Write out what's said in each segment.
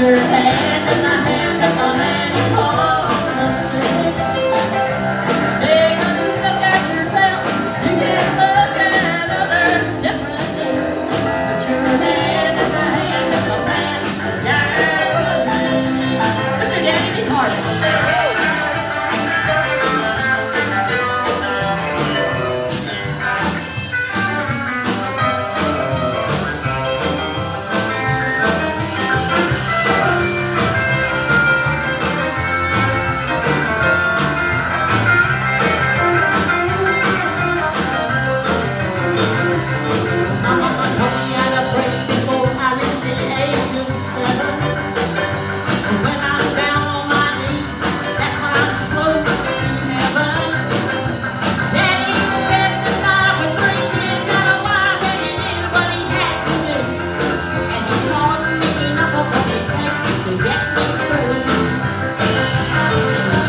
your hand in my hand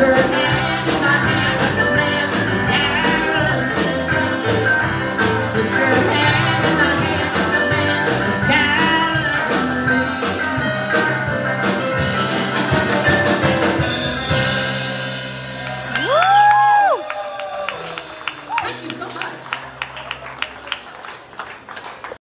sure.